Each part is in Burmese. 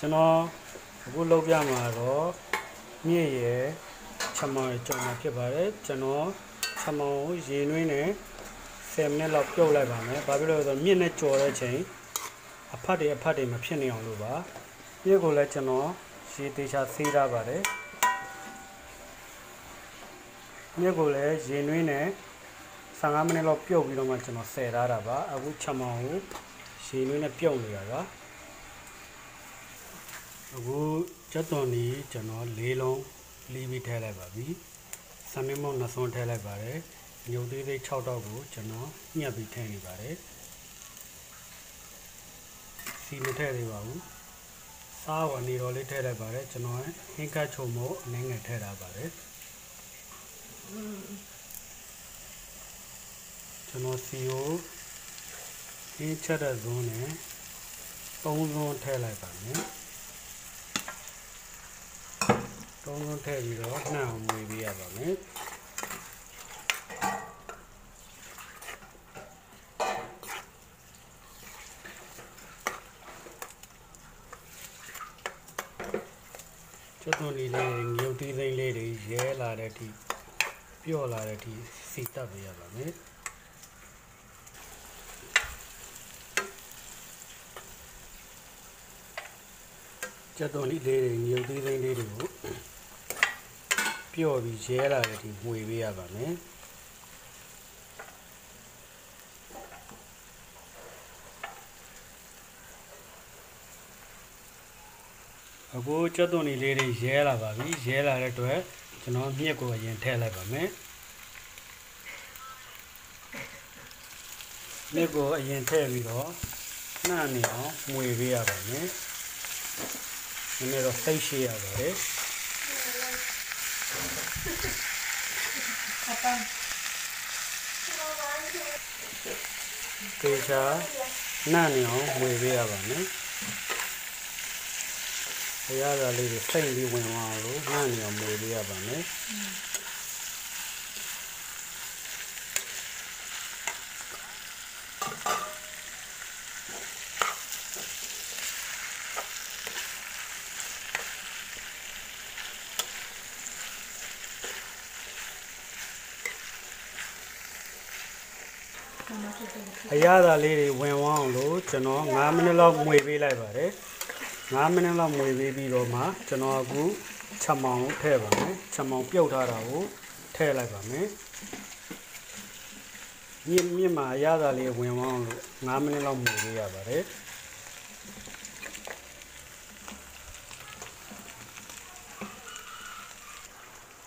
ကျွန်တော်အခုလုပ်ပြမှာတော့မြင့်ရယ်ချမောင်ရယ်ကြော်မှာဖြစ်ပါတယ်ကျွန်တော်ချမောင်ကိုရေနွေးနဲ့10မိနစ်လောက်ပြုတ်လိုက်ပါမယ်ဘာဖြစ်လို့လဲဆိုတော့မြင့်နဲ့ကြော်တဲ့ချိန်အဖတ်တွေအဖတ်တွေမဖြစ်နေအောင်လို့ပါမြင့်ကိုလည်းကျွန်တော်ရေသေးချာဆေးထားပါတယ်မြင့်ကိုလည်းရေနွေးနဲ့15မိနစ်လောက်ပြုတ်ပြီးတော့မှကျွန်တော်ဆယ်ထားတာပါအခုချမောင်ကိုရေနွေးနဲ့ပြုတ်နေတာပါ အခုကျက်သွန်ဒီကျွန်တော်၄လုံးလီးပြီးထည့်လိုက်ပါပြီ။စနစ်မောင်းနှစ်စွန်းထည့်လိုက်ပါတယ်။ညုတ်သေးသေး6တော့ကိုကျွန်တော်ညှက်ပြီးထည့်နေပါတယ်။စီမထည့်သေးပါဘူး။စားဝနေတော်လေးထည့်လိုက်ပါတယ်ကျွန်တော်ဟင်းကတ်ချုံမို့အနည်းငယ်ထည့်ထားပါတယ်။ကျွန်တော်စီကိုဟင်းချက်တဲ့ဇွန်းနဲ့၃ဇွန်းထည့်လိုက်ပါမယ်။ တုံးလုံးထည့်ပြီးတော့နှံ့အောင်မွေပေးရပါမယ်ကျွတ်သွန်လေးလေးငုတ်တီးသိန်းလေးတွေရဲလာတဲ့အထိပြော့လာတဲ့အထိစီတက်ပေးရပါမယ်ကျွတ်သွန်လေးလေးတွေငုတ်တီးသိန်းလေးတွေကို ပျော့ပြီးရဲလာတဲ့ဒီမှွေပေးရပါမယ်အခုကြက်သွန်လေးလေးတွေရဲလာပါပြီရဲလာတဲ့အတွက်ကျွန်တော်မြက်ကိုအရင်ထည့်လိုက်ပါမယ်မြက်ကိုအရင်ထည့်ပြီးတော့နှံ့နေအောင်မှွေပေးရပါမယ်နည်းနည်းတော့စိတ်ရှိရပါတယ် တေချာနှံ့နေအောင်ဝေပေးရပါမယ်။ဘုရားသာလေးတွေစိတ်ပြီးဝင်သွားအောင်လို့နှံ့နေအောင်ဝေပေးရပါမယ်။ အရသာလေးတွေဝင်သွားအောင်လို့ကျွန်တော်9မိနစ်လောက်မွေပေးလိုက်ပါတယ်။9မိနစ်လောက်မွေပေးပြီးတော့မှကျွန်တော်အခုချက်မောင်ကိုထည့်ပါမယ်။ချက်မောင်ပြုတ်ထားတာကိုထည့်လိုက်ပါမယ်။မြင့်မြင့်မှာအရသာလေးဝင်သွားအောင်လို့9မိနစ်လောက်မွေပေးရပါတယ်။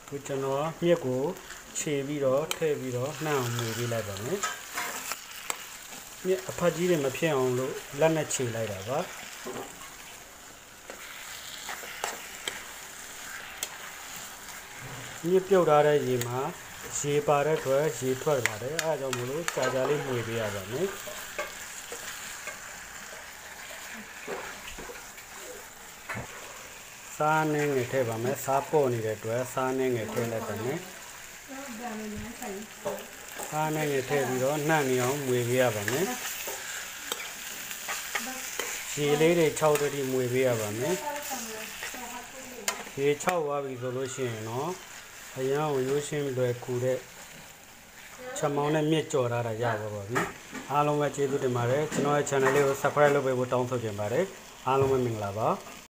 ခုကျွန်တော်မြက်ကိုခြေပြီးတော့ထည့်ပြီးတော့နှံ့အောင်မြည်ပေးလိုက်ပါမယ် မြက်အဖတ်ကြီးတွေမဖြစ်အောင်လို့လက်နဲ့ခြေလိုက်တာပါမြက်ပြုတ်ထားတဲ့ရေမှာရေပါတဲ့အတွက်ရေထွက်လာတယ်အဲဒါကြောင့်မလို့ကြာကြာလေးမြည်ပေးရပါမယ်စားနှင်းငယ်ထည့်ပါမယ်စားပေါ့နေတဲ့အတွက်စားနှင်းငယ်ထည့်လိုက်ပါမယ် စားနှင်းငယ်ထည့်ပြီးတော့နှံ့နေအောင်မွေပေးရပါမယ်ရေလေးတွေ6တတိမွေပေးရပါမယ်ရေ6သွားပြီဆိုလို့ရှိရင်တော့အရန်ကိုရိုးရှင်းလွယ်ကူတဲ့ချက်မောင်းနဲ့မြစ်ကြော်ထားတာရပါပါပြီအားလုံးပဲကျေးဇူးတင်ပါတယ်ကျွန်တော်ရဲ့ channel လေးကို subscribe လုပ်ပေးဖို့တောင်းဆိုချင်ပါတယ်အားလုံးပဲမင်္ဂလာပါ